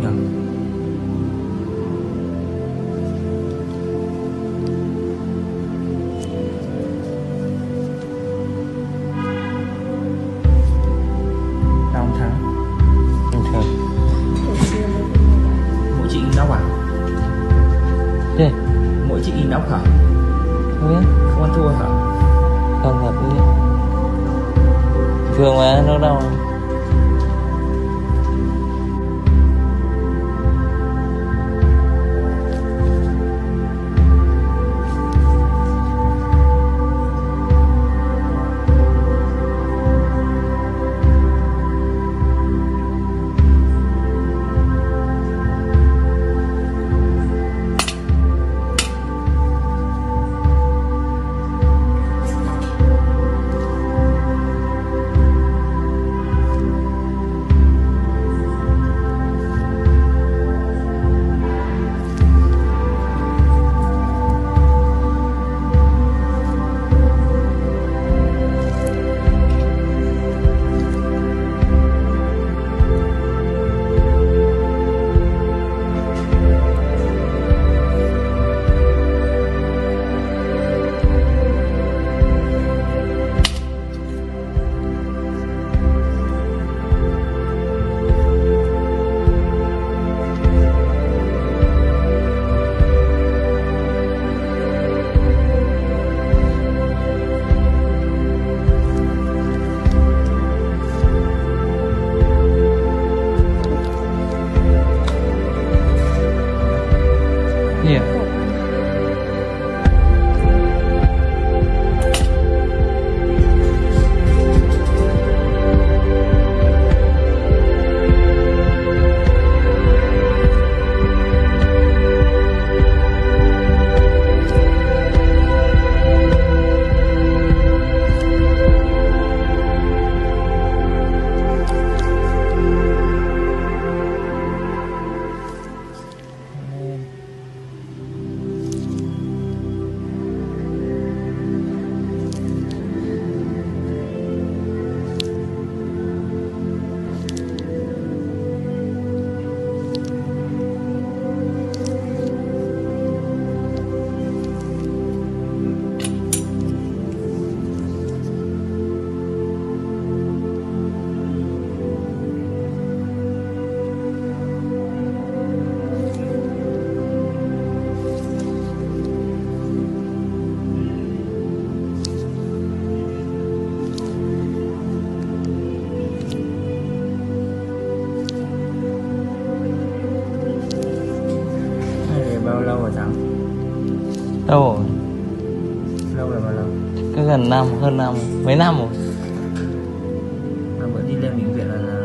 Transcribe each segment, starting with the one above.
nhỉ đau không thắng? Không mỗi chị đau à? Thế. Mỗi chị in đau hả? Không ăn thua hả? Không hợp lý thường mà nó đau không rồi mà lâu cứ gần năm, hơn năm, mấy năm rồi? Năm bữa đi lên bệnh viện là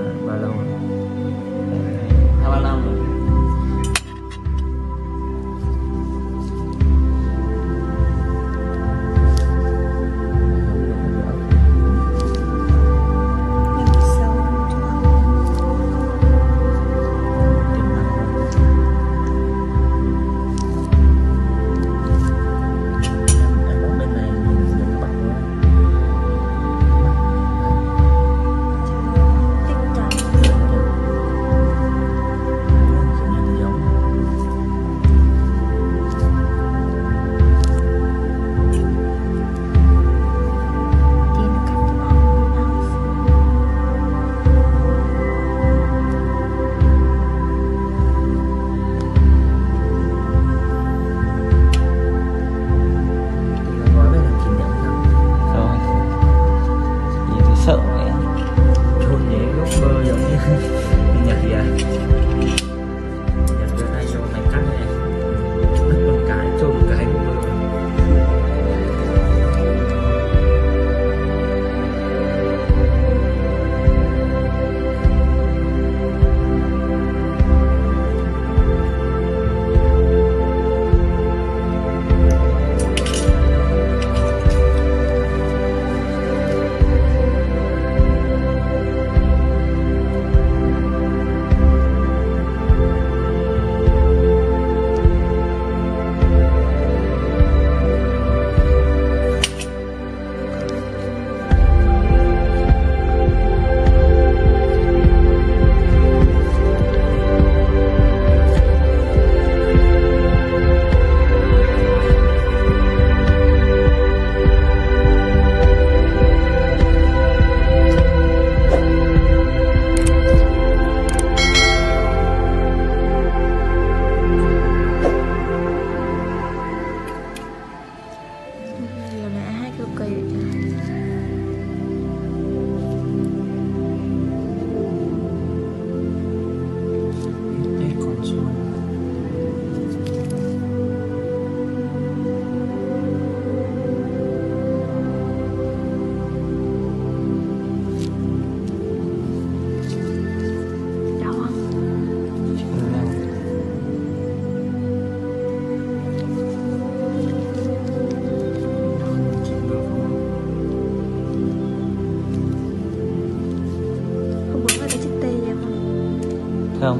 không?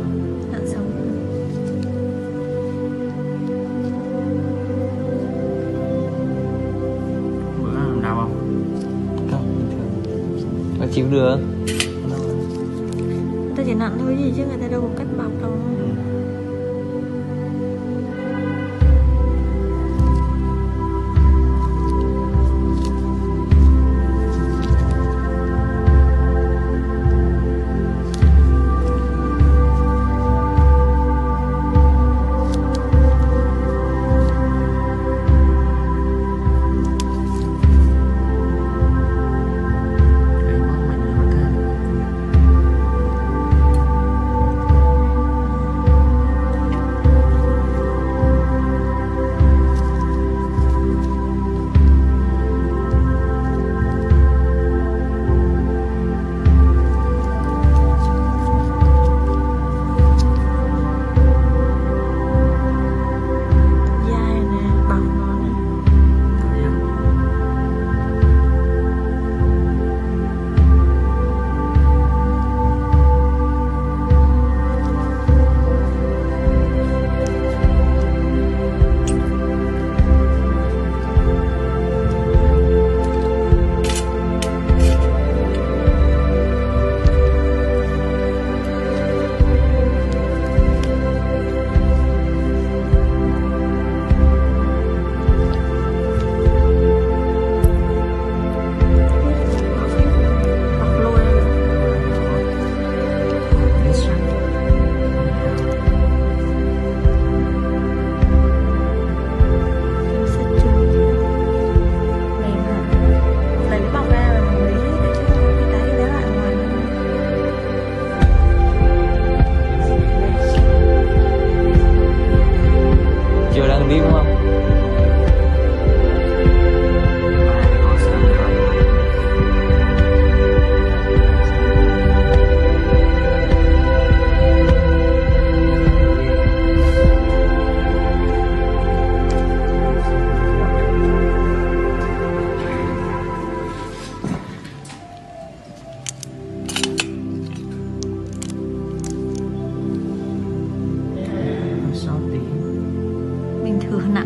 Dạ, Hạng Bữa ăn đau không? Không, bình thường. Và chịu được. Người ta chỉ nặng thôi gì chứ người ta đâu có cắt bọc đâu. Ừ.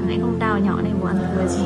này không đào nhỏ này muốn ăn người chị.